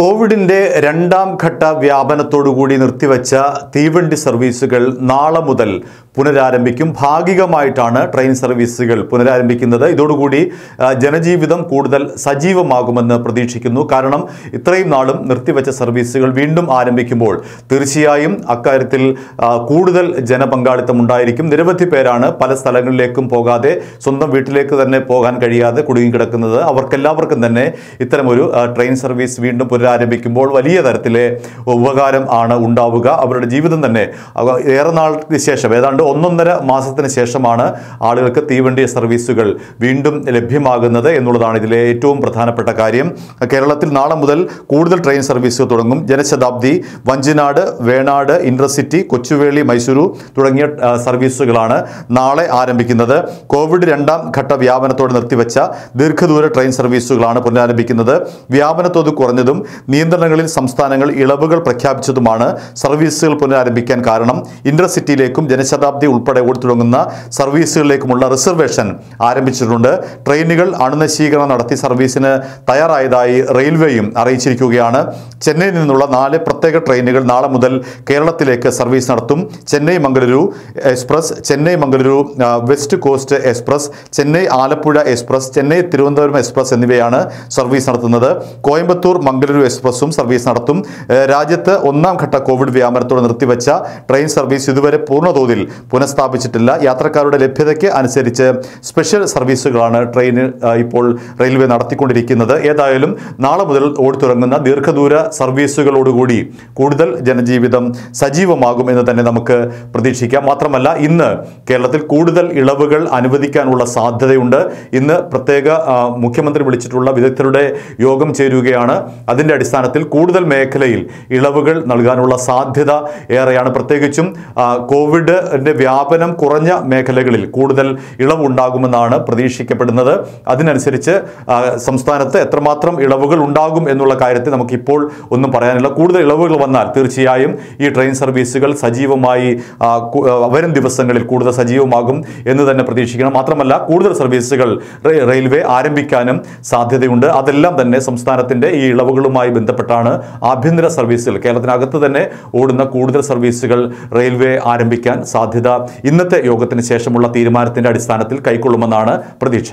കോവിഡിന്റെ രണ്ടാം ഘട്ട വ്യാപനത്തോടുകൂടി നിർത്തിവച്ച തീവണ്ടി സർവീസുകൾ നാളെ മുതൽ പുനരാരംഭിക്കും. ഭാഗികമായിട്ടാണ് ട്രെയിൻ സർവീസുകൾ പുനരാരംഭിക്കുന്നത്. ഇതോടുകൂടി ജനജീവിതം കൂടുതൽ സജീവമാകുമെന്ന് പ്രതീക്ഷിക്കുന്നു. കാരണം ഇത്രയും നാളും നിർത്തിവച്ച സർവീസുകൾ വീണ്ടും ആരംഭിക്കുമ്പോൾ തീർച്ചയായും അക്കാര്യത്തിൽ കൂടുതൽ ജനപങ്കാളിത്തം ഉണ്ടായിരിക്കും. നിരവധി പേരാണ് പല സ്ഥലങ്ങളിലേക്കും പോകാതെ സ്വന്തം വീട്ടിലേക്ക് തന്നെ പോകാൻ കഴിയാതെ കുടുങ്ങിക്കിടക്കുന്നത് അവർക്കെല്ലാവർക്കും തന്നെ ഇത്തരമൊരു ട്രെയിൻ സർവീസ് വീണ്ടും പുനരാരംഭിക്കുമ്പോൾ വലിയ തരത്തിലെ ഉപകാരം ആണ് ഉണ്ടാവുക. അവരുടെ ജീവിതം തന്നെ ഏറെ നാളിന് ശേഷം ഏതാണ്ട് ഒന്നൊന്നര മാസത്തിന് ശേഷമാണ് ആളുകൾക്ക് തീവണ്ടി സർവീസുകൾ വീണ്ടും ലഭ്യമാകുന്നത് എന്നുള്ളതാണ് ഇതിലെ ഏറ്റവും പ്രധാനപ്പെട്ട കാര്യം. കേരളത്തിൽ നാളെ മുതൽ കൂടുതൽ ട്രെയിൻ സർവീസുകൾ തുടങ്ങും. ജനശതാബ്ദി വഞ്ചിനാട് വേണാട് ഇന്റർസിറ്റി കൊച്ചുവേളി മൈസൂരു തുടങ്ങിയ സർവീസുകളാണ് നാളെ ആരംഭിക്കുന്നത്. കോവിഡ് രണ്ടാം ഘട്ട വ്യാപനത്തോടെ നിർത്തിവെച്ച ദീർഘദൂര ട്രെയിൻ സർവീസുകളാണ് പുനരാരംഭിക്കുന്നത്. വ്യാപനത്തോത് കുറഞ്ഞതും നിയന്ത്രണങ്ങളിൽ സംസ്ഥാനങ്ങൾ ഇളവുകൾ പ്രഖ്യാപിച്ചതുമാണ് സർവീസുകൾ പുനരാരംഭിക്കാൻ കാരണം. ഇന്റർസിറ്റിയിലേക്കും ജനശതാബ്ദി ഉൾപ്പെടെ ഓടിത്തുടങ്ങുന്ന സർവീസുകളിലേക്കുമുള്ള റിസർവേഷൻ ആരംഭിച്ചിട്ടുണ്ട്. ട്രെയിനുകൾ അണുനശീകരണം നടത്തി സർവീസിന് തയ്യാറായതായി റെയിൽവേയും അറിയിച്ചിരിക്കുകയാണ്. ചെന്നൈയിൽ നിന്നുള്ള നാല് പ്രത്യേക ട്രെയിനുകൾ നാളെ മുതൽ കേരളത്തിലേക്ക് സർവീസ് നടത്തും. Chennai Mangaluru express Chennai Mangaluru west coast express Chennai Alappuzha express Chennai Thiruvananthapuram express എന്നിവയാണ് സർവീസ് നടത്തുന്നത്. കോയമ്പത്തൂർ മംഗളൂരു എക്സ്പ്രസ്സും സർവീസ് നടത്തും. രാജ്യത്ത് ഒന്നാം ഘട്ട കോവിഡ് വ്യാപനത്തോടെ നിർത്തിവെച്ച ട്രെയിൻ സർവീസ് ഇതുവരെ പൂർണതോതിൽ പുനഃസ്ഥാപിച്ചിട്ടില്ല. യാത്രക്കാരുടെ ലഭ്യതയ്ക്ക് അനുസരിച്ച് സ്പെഷ്യൽ സർവീസുകളാണ് ട്രെയിൻ ഇപ്പോൾ റെയിൽവേ നടത്തിക്കൊണ്ടിരിക്കുന്നത്. ഏതായാലും നാളെ മുതൽ ഓടിത്തുടങ്ങുന്ന ദീർഘദൂര സർവീസുകളോടുകൂടി കൂടുതൽ ജനജീവിതം സജീവമാകും എന്ന് തന്നെ നമുക്ക് പ്രതീക്ഷിക്കാം. മാത്രമല്ല ഇന്ന് കേരളത്തിൽ കൂടുതൽ ഇളവുകൾ അനുവദിക്കാനുള്ള സാധ്യതയുണ്ട്. ഇന്ന് പ്രത്യേക മുഖ്യമന്ത്രി വിളിച്ചിട്ടുള്ള വിദഗ്ധരുടെ യോഗം ചേരുകയാണ്. അതിന്റെ അടിസ്ഥാനത്തിൽ കൂടുതൽ മേഖലയിൽ ഇളവുകൾ നൽകാനുള്ള സാധ്യത ഏറെയാണ്. പ്രത്യേകിച്ചും കോവിഡിന്റെ വ്യാപനം കുറഞ്ഞ മേഖലകളിൽ കൂടുതൽ ഇളവുണ്ടാകുമെന്നാണ് പ്രതീക്ഷിക്കപ്പെടുന്നത്. അതിനനുസരിച്ച് സംസ്ഥാനത്ത് എത്രമാത്രം ഇളവുകൾ ഉണ്ടാകും എന്നുള്ള കാര്യത്തിൽ നമുക്കിപ്പോൾ ഒന്നും പറയാനില്ല. കൂടുതൽ ഇളവുകൾ വന്നാൽ തീർച്ചയായും ഈ ട്രെയിൻ സർവീസുകൾ സജീവമായി വരും ദിവസങ്ങളിൽ കൂടുതൽ സജീവമാകും എന്ന് തന്നെ പ്രതീക്ഷിക്കണം. മാത്രമല്ല കൂടുതൽ സർവീസുകൾ റെയിൽവേ ആരംഭിക്കാനും സാധ്യതയുണ്ട്. അതെല്ലാം തന്നെ സംസ്ഥാനത്തിന്റെ ഈ ഇളവുകളുമായി ബന്ധപ്പെട്ടാണ് ആഭ്യന്തര സർവീസുകൾ. കേരളത്തിനകത്ത് തന്നെ ഓടുന്ന കൂടുതൽ സർവീസുകൾ റെയിൽവേ ആരംഭിക്കാൻ സാധ്യത ഇന്നത്തെ യോഗത്തിന് ശേഷമുള്ള തീരുമാനത്തിന്റെ അടിസ്ഥാനത്തിൽ കൈക്കൊള്ളുമെന്നാണ് പ്രതീക്ഷ.